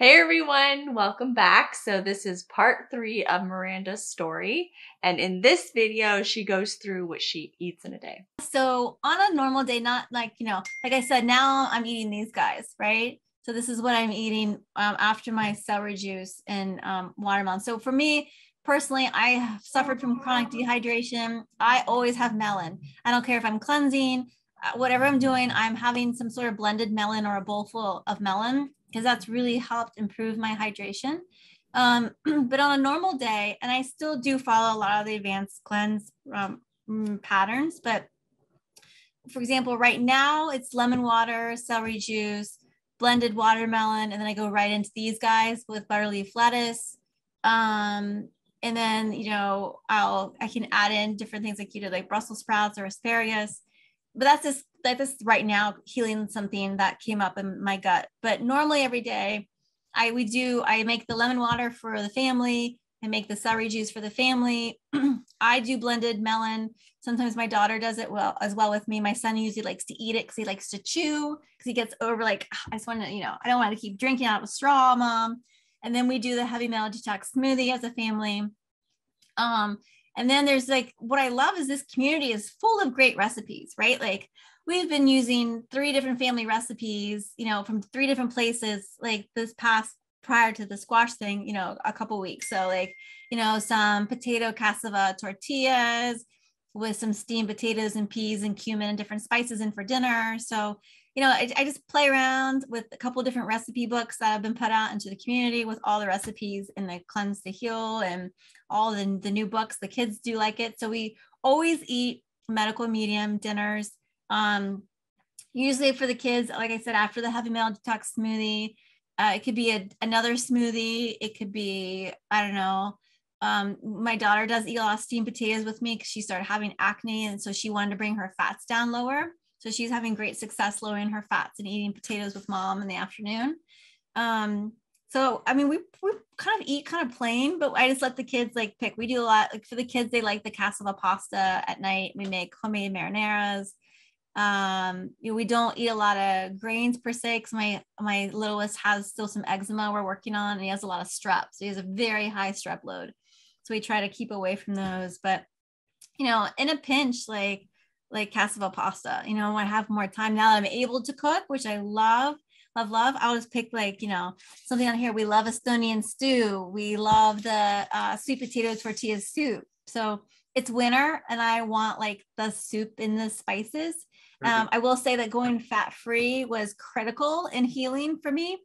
Hey everyone, welcome back. So this is part three of Miranda's story. And in this video, she goes through what she eats in a day. So on a normal day, not like, you know, like I said, now I'm eating these guys, right? So this is what I'm eating um, after my celery juice and um, watermelon. So for me, personally, I have suffered from chronic dehydration. I always have melon. I don't care if I'm cleansing, uh, whatever I'm doing, I'm having some sort of blended melon or a bowl full of melon because that's really helped improve my hydration. Um, but on a normal day, and I still do follow a lot of the advanced cleanse um, mm, patterns, but for example, right now it's lemon water, celery juice, blended watermelon, and then I go right into these guys with butterleaf lettuce. Um, and then you know I'll I can add in different things like you did, like Brussels sprouts or asparagus, but that's just that this right now healing something that came up in my gut. But normally every day, I we do I make the lemon water for the family. I make the celery juice for the family. I do blended melon. Sometimes my daughter does it well as well with me. My son usually likes to eat it because he likes to chew because he gets over like I just want to you know I don't want to keep drinking out of a straw, mom. And then we do the heavy metal detox smoothie as a family. Um, and then there's like what I love is this community is full of great recipes, right? Like we've been using three different family recipes, you know, from three different places, like this past prior to the squash thing, you know, a couple weeks. So like, you know, some potato cassava tortillas with some steamed potatoes and peas and cumin and different spices in for dinner. So, you know, I, I just play around with a couple different recipe books that have been put out into the community with all the recipes in the cleanse to heal and all the, the new books. The kids do like it. So we always eat medical medium dinners um, usually for the kids, like I said, after the heavy metal detox smoothie, uh, it could be a, another smoothie. It could be, I don't know. Um, my daughter does eat a lot of steamed potatoes with me because she started having acne. And so she wanted to bring her fats down lower. So she's having great success lowering her fats and eating potatoes with mom in the afternoon. Um, so I mean, we we kind of eat kind of plain, but I just let the kids like pick. We do a lot like for the kids, they like the cassava pasta at night. We make homemade marinaras. Um, you know, we don't eat a lot of grains per se because my my littlest has still some eczema we're working on, and he has a lot of strep, so he has a very high strep load. So we try to keep away from those. But you know, in a pinch, like like cassava pasta, you know, I have more time now that I'm able to cook, which I love, love, love. I'll just pick like, you know, something on here. We love Estonian stew. We love the uh, sweet potato tortilla soup. So it's winter and I want like the soup in the spices. Um, I will say that going fat free was critical in healing for me.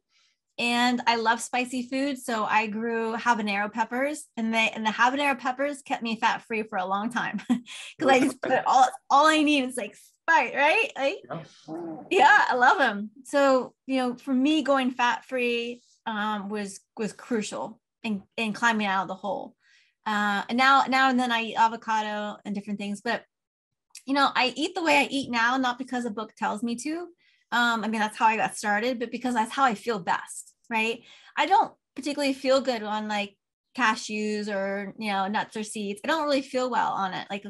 And I love spicy food. So I grew habanero peppers and they and the habanero peppers kept me fat free for a long time. Cause I just put all all I need is like spice, right? Like, yeah, I love them. So, you know, for me going fat free um was was crucial in, in climbing out of the hole. Uh and now now and then I eat avocado and different things, but you know, I eat the way I eat now, not because a book tells me to. Um, I mean, that's how I got started, but because that's how I feel best, right? I don't particularly feel good on like cashews or, you know, nuts or seeds. I don't really feel well on it. Like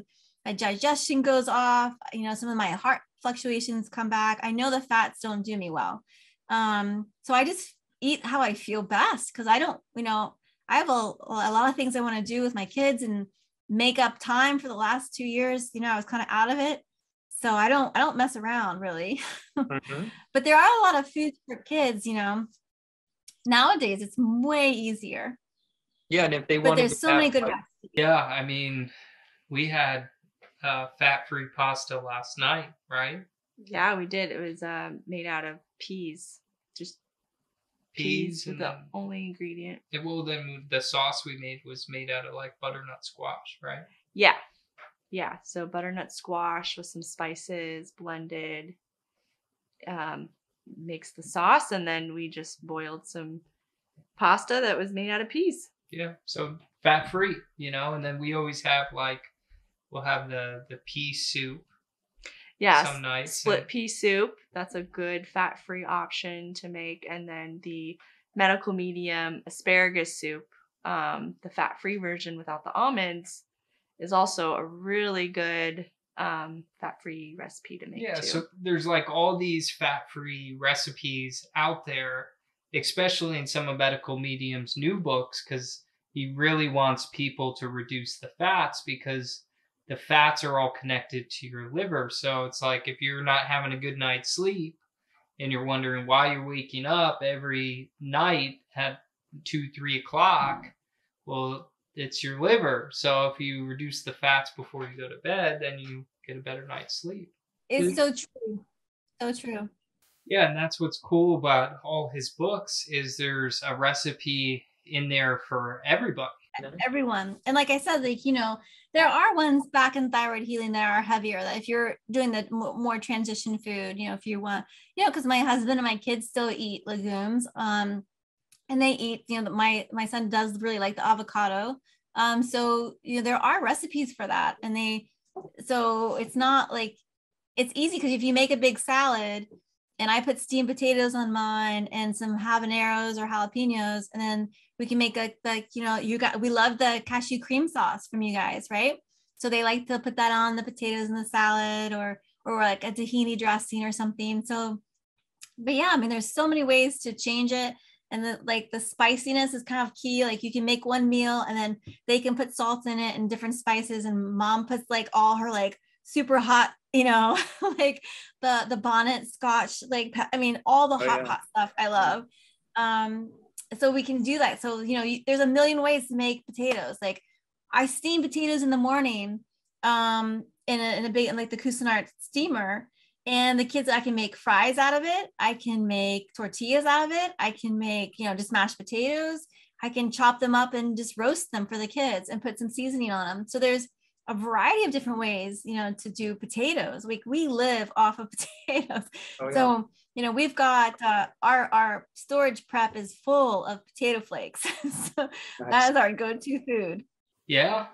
my digestion goes off, you know, some of my heart fluctuations come back. I know the fats don't do me well. Um, so I just eat how I feel best because I don't, you know, I have a, a lot of things I want to do with my kids and make up time for the last two years you know i was kind of out of it so i don't i don't mess around really mm-hmm. but there are a lot of foods for kids you know nowadays it's way easier yeah and if they want there's so have, many good recipes. yeah i mean we had uh, fat-free pasta last night right yeah we did it was uh, made out of peas just peas, peas the only ingredient. It, well, then the sauce we made was made out of like butternut squash, right? Yeah, yeah. So butternut squash with some spices blended, um, makes the sauce, and then we just boiled some pasta that was made out of peas. Yeah, so fat free, you know. And then we always have like we'll have the the pea soup Yeah, Some nights. Split pea soup. That's a good fat free option to make. And then the medical medium asparagus soup, um, the fat free version without the almonds, is also a really good um, fat free recipe to make. Yeah. Too. So there's like all these fat free recipes out there. especially in some of medical medium's new books because he really wants people to reduce the fats because the fats are all connected to your liver so it's like if you're not having a good night's sleep and you're wondering why you're waking up every night at two three o'clock well it's your liver. So if you reduce the fats before you go to bed then you get a better night's sleep. It's so true. So true. Yeah and that's what's cool about all his books is there's a recipe in there for everybody everyone. And like i said like you know there are ones back in thyroid healing that are heavier. That if you're doing the more transition food you know if you want you know because my husband and my kids still eat legumes um and they eat you know my my son does really like the avocado um so you know there are recipes for that and they so it's not like it's easy because if you make a big salad and I put steamed potatoes on mine and some habaneros or jalapenos, and then we can make a like you know you got we love the cashew cream sauce from you guys, right? So they like to put that on the potatoes in the salad or or like a tahini dressing or something. So, but yeah, I mean, there's so many ways to change it. And the, like the spiciness is kind of key. Like you can make one meal and then they can put salt in it and different spices. And mom puts like all her like super hot you know like the the bonnet scotch like i mean all the oh, hot yeah. hot stuff i love um so we can do that so you know you, there's a million ways to make potatoes like i steam potatoes in the morning um in a, in a big in like the Cuisinart steamer and the kids i can make fries out of it i can make tortillas out of it i can make you know just mashed potatoes i can chop them up and just roast them for the kids and put some seasoning on them so there's a variety of different ways, you know, to do potatoes. We we live off of potatoes. Oh, yeah. So, you know, we've got uh, our our storage prep is full of potato flakes. so nice. that is our go-to food. Yeah.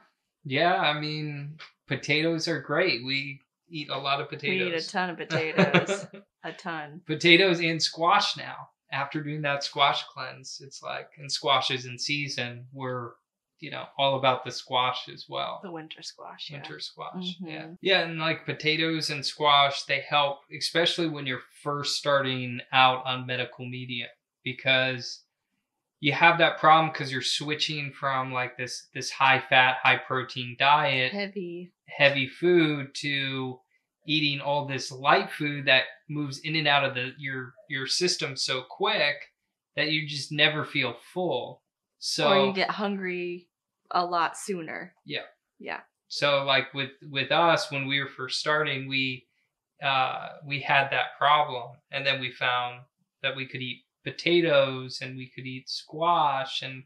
Yeah, I mean, potatoes are great. We eat a lot of potatoes. We eat a ton of potatoes. a ton. Potatoes and squash now. After doing that squash cleanse, it's like and squash is in season. We're you know all about the squash as well the winter squash yeah. winter squash mm-hmm. yeah yeah and like potatoes and squash they help especially when you're first starting out on medical medium because you have that problem because you're switching from like this this high fat high protein diet heavy heavy food to eating all this light food that moves in and out of the your your system so quick that you just never feel full so or you get hungry a lot sooner. Yeah. Yeah. So like with with us when we were first starting, we uh we had that problem and then we found that we could eat potatoes and we could eat squash and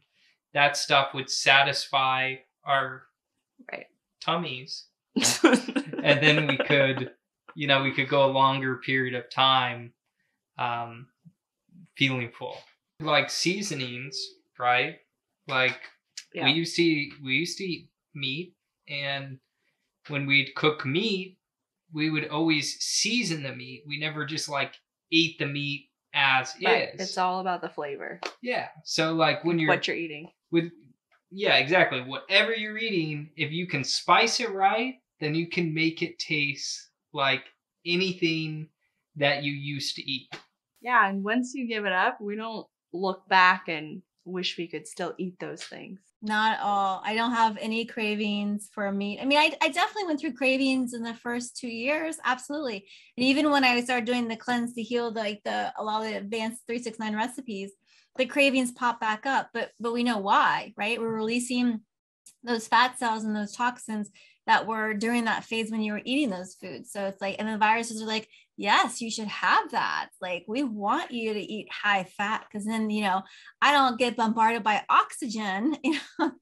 that stuff would satisfy our right tummies. And then we could you know, we could go a longer period of time um feeling full. Like seasonings, right? Like yeah. we used to eat, we used to eat meat, and when we'd cook meat, we would always season the meat. We never just like eat the meat as right. is. It's all about the flavor. Yeah. So like when you're what you're eating with yeah exactly whatever you're eating, if you can spice it right, then you can make it taste like anything that you used to eat. Yeah, and once you give it up, we don't look back and wish we could still eat those things. Not all. I don't have any cravings for meat. I mean, I, I definitely went through cravings in the first two years. Absolutely. And even when I started doing the cleanse to heal, the, like the a lot of the advanced 369 recipes, the cravings pop back up. But but we know why, right? We're releasing those fat cells and those toxins that were during that phase when you were eating those foods. So it's like, and the viruses are like, yes, you should have that. Like, we want you to eat high fat because then, you know, I don't get bombarded by oxygen, you know,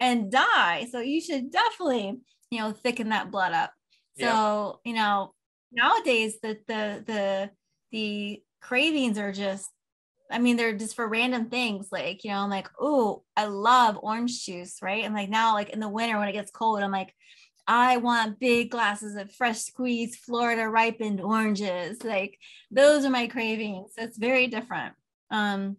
and die. So you should definitely, you know, thicken that blood up. So, yeah. you know, nowadays the the the the cravings are just I mean, they're just for random things. Like, you know, I'm like, oh, I love orange juice, right? And like now, like in the winter when it gets cold, I'm like, I want big glasses of fresh squeezed Florida ripened oranges. Like those are my cravings. It's very different. Um,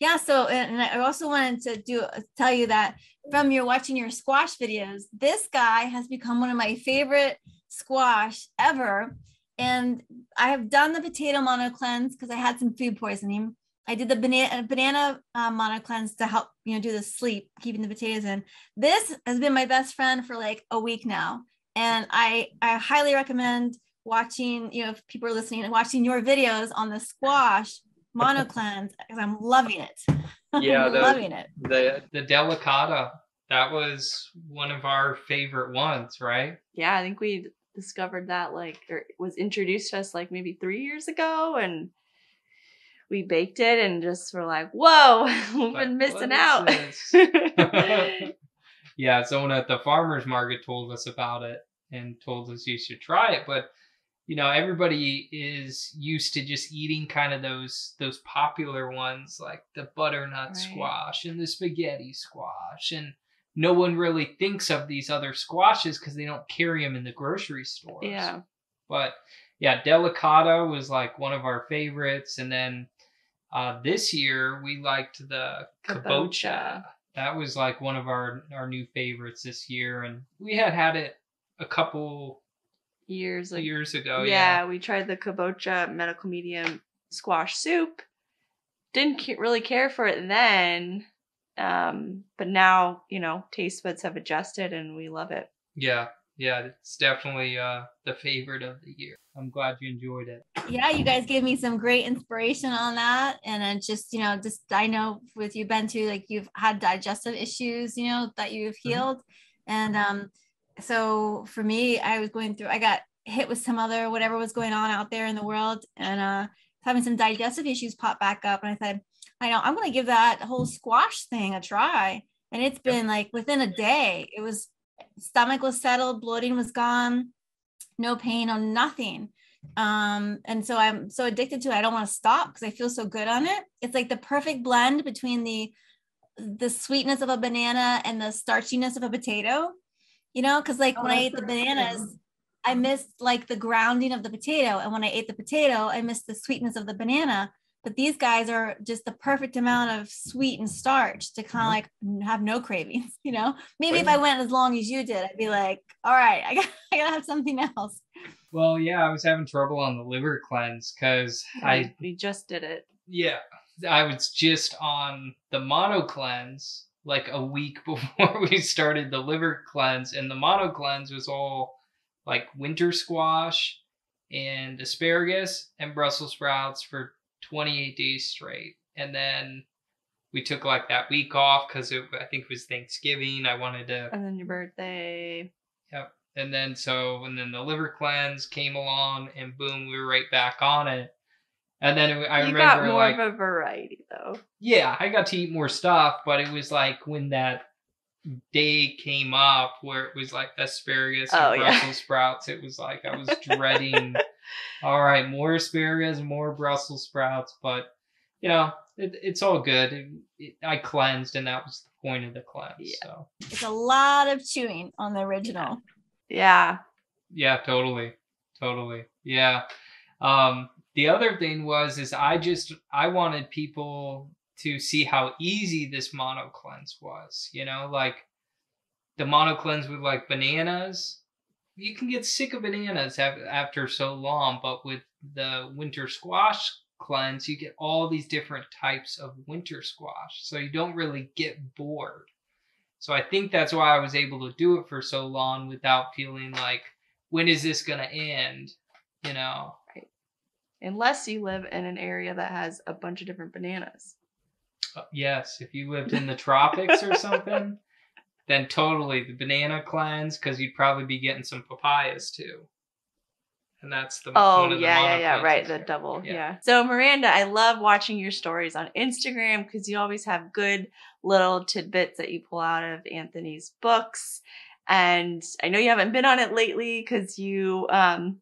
yeah. So, and I also wanted to do tell you that from your watching your squash videos, this guy has become one of my favorite squash ever. And I have done the potato mono cleanse because I had some food poisoning. I did the banana banana uh, mono cleanse to help you know do the sleep, keeping the potatoes in. This has been my best friend for like a week now, and I I highly recommend watching. You know, if people are listening, and watching your videos on the squash mono cleanse because I'm loving it. Yeah, the, loving it. The the delicata that was one of our favorite ones, right? Yeah, I think we discovered that like or was introduced to us like maybe three years ago and we baked it and just were like, whoa, we've been missing out. yeah, someone at uh, the farmer's market told us about it and told us you should try it. But you know, everybody is used to just eating kind of those those popular ones like the butternut right. squash and the spaghetti squash and no one really thinks of these other squashes because they don't carry them in the grocery stores. Yeah. But yeah, delicata was like one of our favorites, and then uh, this year we liked the kabocha. That was like one of our our new favorites this year, and we had had it a couple years like, years ago. Yeah, yeah, we tried the kabocha medical medium squash soup. Didn't really care for it then, um, but now you know taste buds have adjusted, and we love it. Yeah, yeah, it's definitely uh, the favorite of the year. I'm glad you enjoyed it. Yeah, you guys gave me some great inspiration on that. And then just, you know, just I know with you, Ben, too, like you've had digestive issues, you know, that you've mm-hmm. healed. Mm-hmm. And um, so for me, I was going through, I got hit with some other whatever was going on out there in the world and uh having some digestive issues pop back up. And I said, I know I'm gonna give that whole squash thing a try. And it's been like within a day, it was stomach was settled, bloating was gone, no pain on nothing. Um, and so I'm so addicted to it. I don't want to stop because I feel so good on it. It's like the perfect blend between the the sweetness of a banana and the starchiness of a potato. You know, because like oh, when I ate the bananas, I missed like the grounding of the potato. And when I ate the potato, I missed the sweetness of the banana but these guys are just the perfect amount of sweet and starch to kind of mm-hmm. like have no cravings you know? Maybe if i went as long as you did i'd be like all right i got I gotta have something else. Well yeah i was having trouble on the liver cleanse because yeah, i we just did it. Yeah i was just on the mono cleanse like a week before we started the liver cleanse and the mono cleanse was all like winter squash and asparagus and brussels sprouts for 28 days straight. And then we took like that week off because I think it was Thanksgiving. I wanted to. And then your birthday. Yep. And then so, and then the liver cleanse came along, and boom, we were right back on it. And then I you remember got more like, of a variety though. Yeah, I got to eat more stuff, but it was like when that day came up where it was like asparagus and oh, Brussels yeah. sprouts, it was like I was dreading all right, more asparagus, more Brussels sprouts, but you know, it, it's all good. It, it, I cleansed, and that was the point of the cleanse. Yeah. So it's a lot of chewing on the original. Yeah. Yeah, totally, totally. Yeah. Um, the other thing was is I just I wanted people to see how easy this mono cleanse was. You know, like the mono cleanse with like bananas you can get sick of bananas after so long, but with the winter squash cleanse, you get all these different types of winter squash. So you don't really get bored. So I think that's why I was able to do it for so long without feeling like, when is this going to end? You know? Right. Unless you live in an area that has a bunch of different bananas. Uh, yes. If you lived in the tropics or something then totally the banana cleanse because you'd probably be getting some papayas too. And that's the oh yeah yeah yeah right the double yeah. yeah. So Miranda, I love watching your stories on Instagram because you always have good little tidbits that you pull out of Anthony's books. And I know you haven't been on it lately because you um,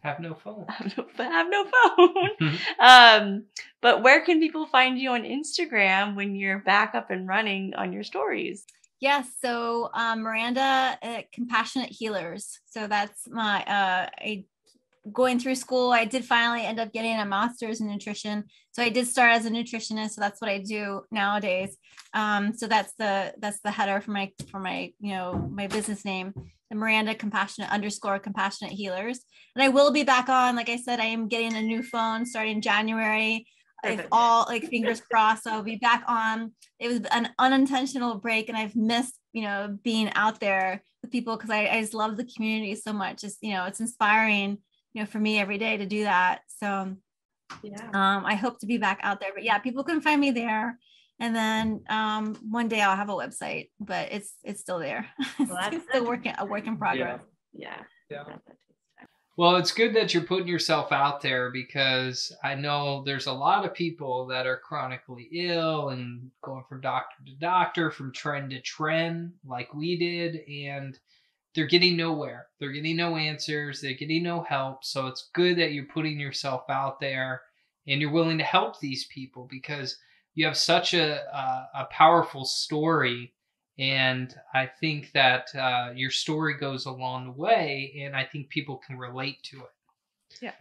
have no phone. Have no, have no phone. um, but where can people find you on Instagram when you're back up and running on your stories? Yes, so um, Miranda Compassionate Healers. So that's my uh, I going through school. I did finally end up getting a master's in nutrition. So I did start as a nutritionist. So that's what I do nowadays. Um, so that's the that's the header for my for my you know my business name the Miranda compassionate underscore compassionate healers. And I will be back on. Like I said, I am getting a new phone starting January. If all like fingers crossed, I'll be back on. It was an unintentional break, and I've missed you know being out there with people because I, I just love the community so much. Just you know, it's inspiring you know for me every day to do that. So yeah, um, I hope to be back out there. But yeah, people can find me there. And then um, one day I'll have a website, but it's it's still there. Well, it's still working a work in progress. Yeah. Yeah. yeah. Well, it's good that you're putting yourself out there because I know there's a lot of people that are chronically ill and going from doctor to doctor, from trend to trend, like we did, and they're getting nowhere. They're getting no answers. They're getting no help. So it's good that you're putting yourself out there and you're willing to help these people because you have such a, a, a powerful story and I think that uh, your story goes a long way, and I think people can relate to it. Yeah.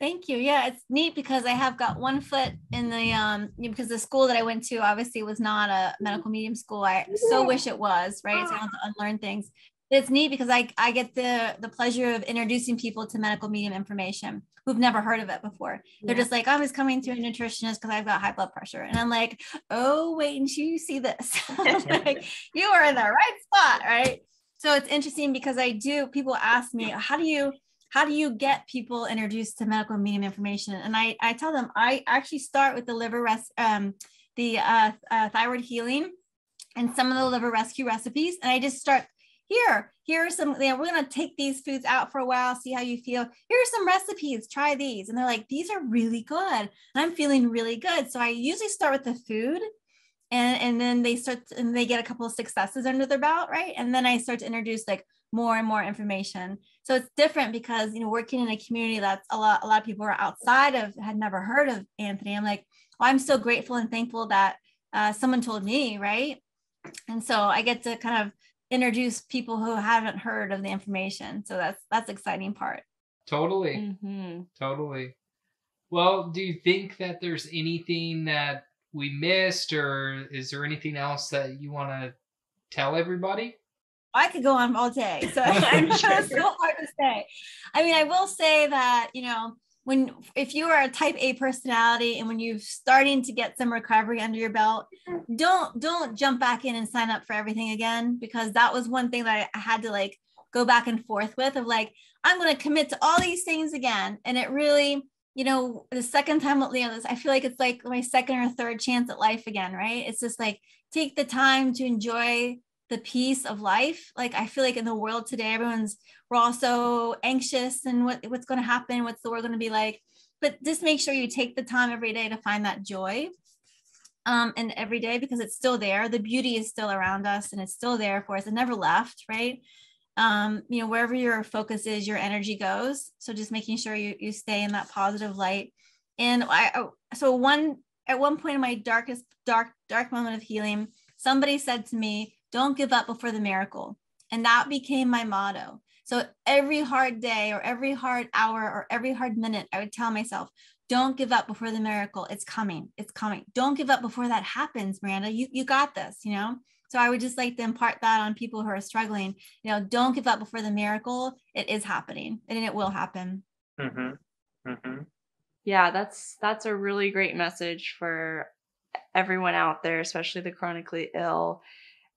Thank you. Yeah, it's neat because I have got one foot in the um because the school that I went to obviously was not a medical medium school. I so wish it was, right? So I have to unlearn things it's neat because I, I get the the pleasure of introducing people to medical medium information who've never heard of it before. They're just like, I was coming to a nutritionist because I've got high blood pressure. And I'm like, oh, wait until you see this. like, you are in the right spot, right? So it's interesting because I do, people ask me, how do you how do you get people introduced to medical medium information? And I, I tell them I actually start with the liver rest, um, the uh, uh, thyroid healing and some of the liver rescue recipes. And I just start here, here are some, you know, we're going to take these foods out for a while, see how you feel. Here are some recipes, try these. And they're like, these are really good. I'm feeling really good. So I usually start with the food and, and then they start and they get a couple of successes under their belt. Right. And then I start to introduce like more and more information. So it's different because, you know, working in a community that's a lot, a lot of people are outside of, had never heard of Anthony. I'm like, I'm so grateful and thankful that uh, someone told me. Right. And so I get to kind of introduce people who haven't heard of the information. So that's that's exciting part. Totally. Mm-hmm. Totally. Well, do you think that there's anything that we missed, or is there anything else that you want to tell everybody? I could go on all day. So I'm sure it's so hard to say. I mean, I will say that, you know, when if you are a type A personality and when you're starting to get some recovery under your belt, don't don't jump back in and sign up for everything again because that was one thing that I had to like go back and forth with of like I'm going to commit to all these things again. And it really you know the second time you know this I feel like it's like my second or third chance at life again right? It's just like take the time to enjoy the peace of life. Like I feel like in the world today everyone's we're all so anxious and what, what's going to happen what's the world going to be like. But just make sure you take the time every day to find that joy um, and every day because it's still there. The beauty is still around us and it's still there for us. It never left right? Um, you know wherever your focus is your energy goes. So just making sure you, you stay in that positive light. And i so one at one point in my darkest dark dark moment of healing somebody said to me don't give up before the miracle. And that became my motto so every hard day or every hard hour or every hard minute, I would tell myself, don't give up before the miracle. It's coming. It's coming. Don't give up before that happens, Miranda. You, you got this, you know? So I would just like to impart that on people who are struggling. You know, don't give up before the miracle. It is happening and it will happen. Mm-hmm. Mm-hmm. Yeah, that's that's a really great message for everyone out there, especially the chronically ill.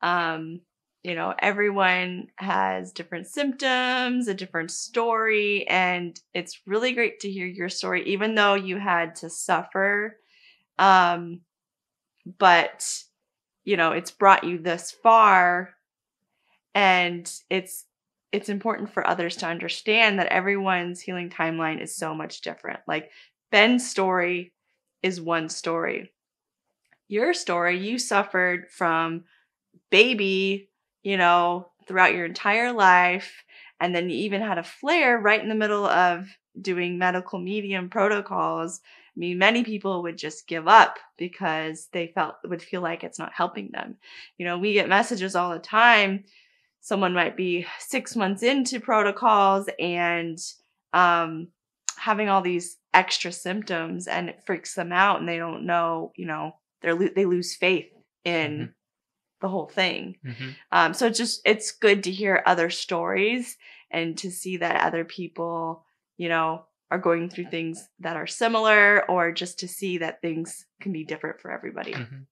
Um, you know, everyone has different symptoms, a different story, and it's really great to hear your story, even though you had to suffer. Um, but you know, it's brought you this far, and it's it's important for others to understand that everyone's healing timeline is so much different. Like Ben's story is one story. Your story, you suffered from baby you know, throughout your entire life. And then you even had a flare right in the middle of doing medical medium protocols. I mean, many people would just give up because they felt would feel like it's not helping them. You know, we get messages all the time. Someone might be six months into protocols and um, having all these extra symptoms, and it freaks them out, and they don't know. You know, they're they lose faith in mm-hmm the whole thing. Mm-hmm. Um, so it's just it's good to hear other stories and to see that other people, you know, are going through things that are similar or just to see that things can be different for everybody. Mm-hmm.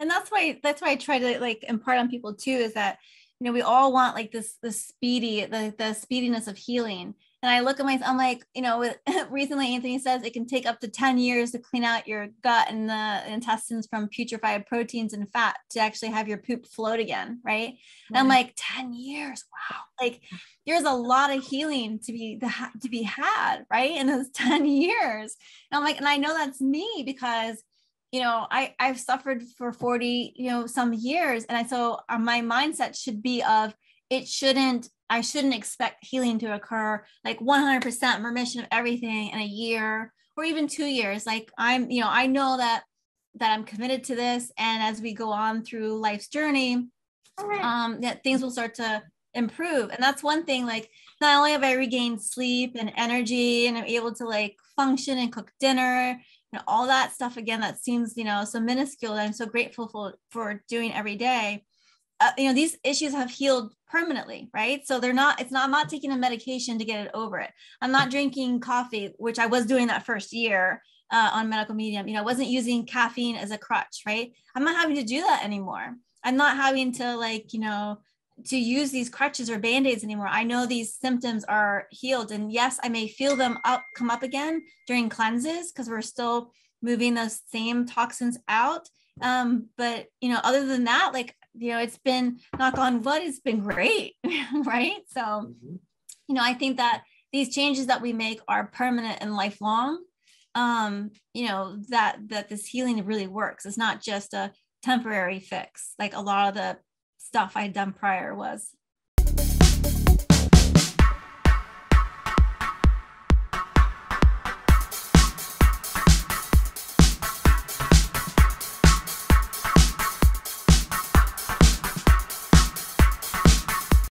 And that's why that's why I try to like impart on people too is that you know we all want like this the speedy the the speediness of healing and I look at myself, I'm like, you know, recently Anthony says it can take up to 10 years to clean out your gut and the intestines from putrefied proteins and fat to actually have your poop float again. Right. Mm-hmm. And I'm like, 10 years. Wow. Like there's a lot of healing to be to be had, right? In those 10 years. And I'm like, and I know that's me because you know, I I've suffered for 40, you know, some years. And I so uh, my mindset should be of it shouldn't I shouldn't expect healing to occur like 100% remission of everything in a year or even 2 years. Like I'm you know I know that that I'm committed to this and as we go on through life's journey um that things will start to improve. And that's one thing like not only have I regained sleep and energy and I'm able to like function and cook dinner and all that stuff again that seems you know so minuscule that I'm so grateful for for doing every day uh, you know these issues have healed permanently right? So they're not it's not i'm not taking a medication to get it over it. I'm not drinking coffee which i was doing that first year uh, on medical medium. You know i wasn't using caffeine as a crutch right? I'm not having to do that anymore. I'm not having to like you know to use these crutches or band-aids anymore. I know these symptoms are healed. And yes i may feel them up come up again during cleanses because we're still moving those same toxins out. Um but you know other than that like you know, it's been knock on wood, it's been great, right? So, mm-hmm. you know, I think that these changes that we make are permanent and lifelong. Um, you know, that that this healing really works. It's not just a temporary fix, like a lot of the stuff I had done prior was.